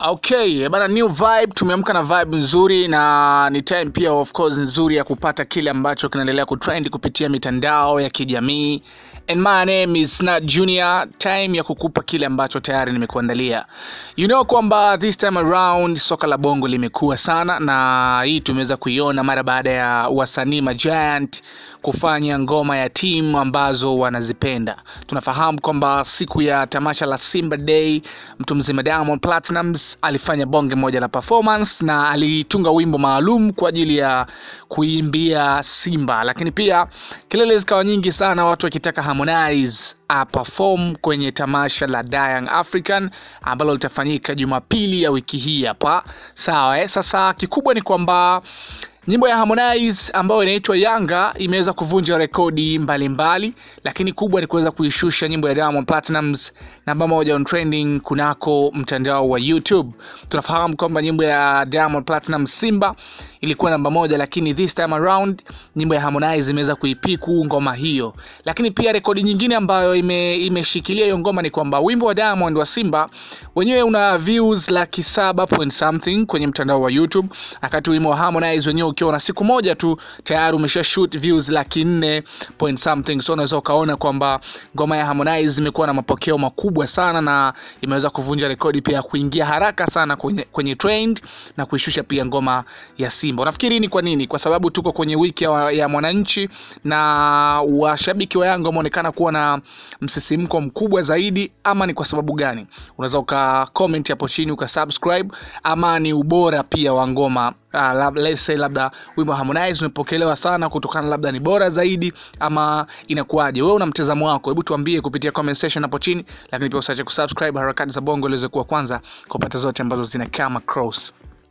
Okay, bana new vibe, tumeamka na vibe nzuri na ni time pia of course nzuri ya kupata kile ambacho kinaendelea kutrend kupitia mitandao ya kijamii. And my name is Nat Junior, time ya kukupa kile ambacho tayari nimekuandalia. You know kwamba this time around soka la bongo limekuwa sana na hii tumeweza kuiona mara baada ya wasanii ma Giant kufanya ngoma ya timu ambazo wanazipenda. Tunafahamu kwamba siku ya tamasha la Simba Day mtu mzima Diamond Alifanya bonge moja la performance na alitunga wimbo maalum kwa ajili ya kuimbia Simba, lakini pia kelele zikawa nyingi sana, watu wakitaka Harmonize a perform kwenye tamasha la Young African ambalo litafanyika Jumapili ya wiki hii hapa. Sawa eh? Sasa kikubwa ni kwamba nyimbo ya Harmonize ambayo inaitwa Yanga imeweza kuvunja rekodi mbalimbali, lakini kubwa ni kuweza kuishusha nyimbo ya Diamond Platnumz namba moja on trending kunako mtandao wa YouTube. Tunafahamu kwamba nyimbo ya Diamond Platnumz Simba ilikuwa namba moja, lakini this time around nyimbo ya Harmonize imeweza kuipiku ngoma hiyo. Lakini pia rekodi nyingine ambayo ime, imeshikilia hiyo ngoma ni kwamba wimbo wa Diamond wa Simba wenyewe una views laki saba point something kwenye mtandao wa YouTube, wakati wimbo wa Harmonize wenyewe ukiwa na siku moja tu tayari umesha shoot views laki nne point something. So unaweza ukaona kwamba ngoma ya Harmonize imekuwa na mapokeo makubwa sana na imeweza kuvunja rekodi pia kuingia haraka sana kwenye, kwenye trend na kuishusha pia ngoma ya Simba. Unafikiri ni kwa nini? Kwa sababu tuko kwenye wiki ya, ya mwananchi na washabiki wa Yanga wameonekana kuwa na msisimko mkubwa zaidi, ama ni kwa sababu gani? Unaweza uka comment hapo chini uka subscribe, ama ni ubora pia wa ngoma uh, lab, let's say labda wimbo Harmonize umepokelewa sana kutokana labda ni bora zaidi, ama inakuwaje? Wewe una mtazamo wako, hebu tuambie kupitia comment section hapo chini, lakini pia usiache kusubscribe harakati za Bongo ili uweze kuwa kwanza kupata zote ambazo zina kama cross